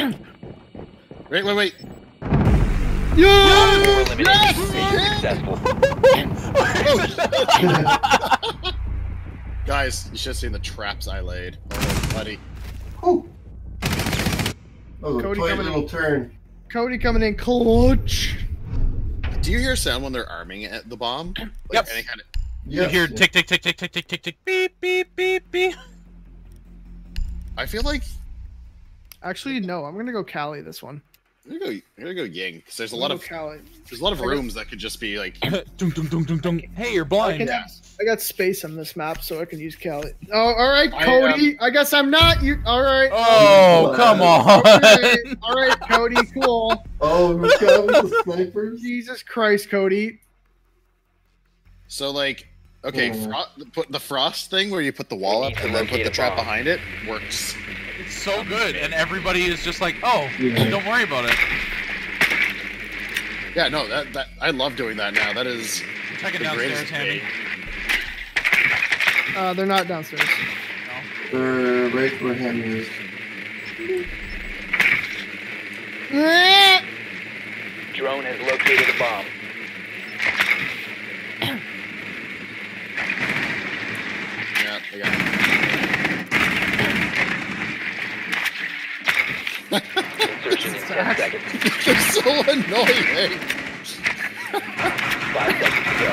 Wait, wait, wait. Four Yes! Yes! Oh, Guys, you should have seen the traps I laid. Oh, buddy. Whew. That was Cody tight coming in. turn. Cody coming in clutch. Do you hear a sound when they're arming at the bomb? Like Yep. Any kind of. You Yes. hear tick tick tick tick tick tick tick tick beep beep beep beep. I feel like Actually, no. I'm gonna go Kali this one. I'm gonna go. I'm gonna go Ying because there's a I'm lot of Kali. there's a lot of rooms that could just be like. Hey, you're I, blind. can, Yeah. I got space on this map, so I can use Kali. Oh, all right, I, Cody. I, guess I'm not you. All right. Oh, come Okay, on. all right, Cody. Cool. Oh, who's with the snipers? Jesus Christ, Cody. So like, okay, Hmm. fro- put the frost thing where you put the wall up and then put the trap behind it works. It's so good, and everybody is just like, oh, Yeah. don't worry about it. Yeah, no, that that I love doing that now. That is Check it the downstairs, greatest Hammy. Uh, they're not downstairs. They're right where Hammy is. Drone has located a bomb. Yeah, I got it. Insertion in 10 seconds. They're so annoying. Five seconds to go.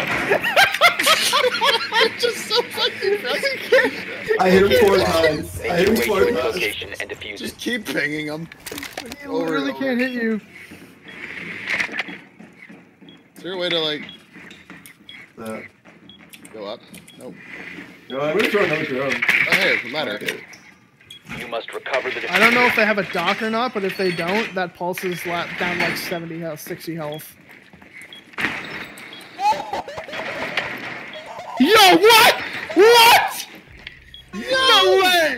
They're just so fucking frustrating. I hit him four times. I hit him four times. location and defuse it. Just keep pinging him. He literally can't hit you. Is there a way to like Uh, go up? Nope. no, I'm gonna throw another drone. Oh hey, the ladder. Okay. You must recover the I don't know if they have a Doc or not, but if they don't, that pulse is la- down like 70 health, 60 health. Yo, what? What? No way!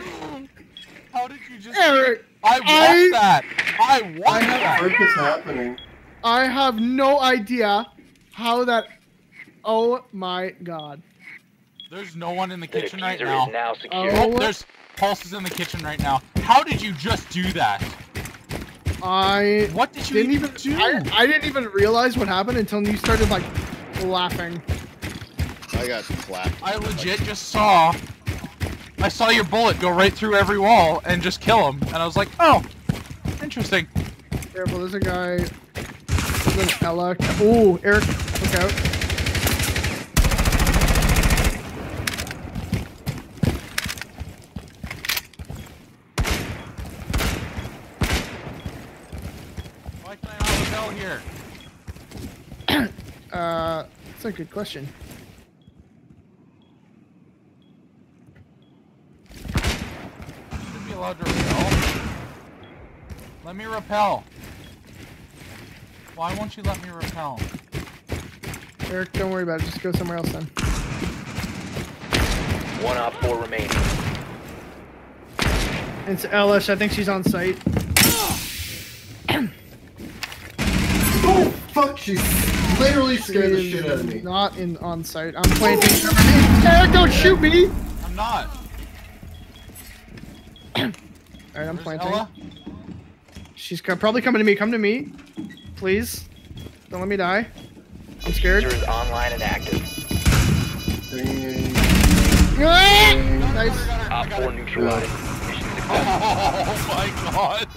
How did you just? Eric, I watched I- that. I I watched have that. heard this happening. I have no idea how that. Oh my god. There's no one in the The kitchen right now. now. Oh. Oh, there's pulses in the kitchen right now. How did you just do that? I What did you didn't even. do? I, I didn't even realize what happened until you started like laughing. I got clapped. I legit just saw. I saw your bullet go right through every wall and just kill him, and I was like, oh, interesting. Careful, there's a guy. There's an Ela. Ooh, Eric, look out. Why can I not rappel here? Uh, that's a good question. Should be allowed to rappel. Let me rappel. Why won't you let me rappel? Eric, don't worry about it. Just go somewhere else then. One off four remaining. It's Ellis. I think she's on site. Fuck! She literally scared the shit out of me. Not in on site. I'm planting. Eric, don't shoot me! I'm not. Alright, I'm Where's planting. Ela? She's co- probably coming to me. Come to me, please. Don't let me die. I'm scared. Defuser is online and active. Ding. Ah! Nice. Op four neutralized. Mission. Oh my god.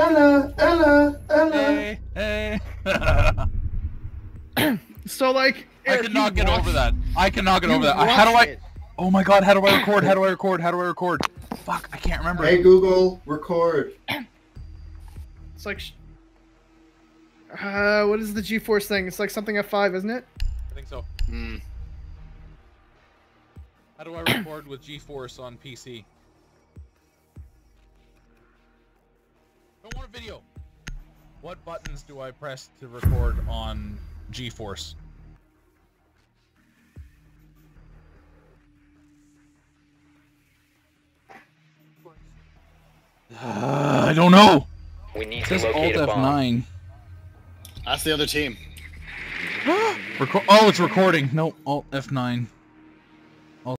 Ella, Ella, Ella. Hey, hey. So like, I cannot get watch- over that. I cannot get over that. How do I? it. Oh my god, how do I record? How do I record? How do I record? Fuck, I can't remember. Hey Google, record. It's like, uh, what is the GeForce thing? It's like something F5, isn't it? I think so. Hmm. How do I record with GeForce on PC? Don't want a video. What buttons do I press to record on GeForce? Uh, I don't know. We need It to says Alt locate a bomb. F9. That's the other team. Reco- oh, it's recording. No, Alt F9.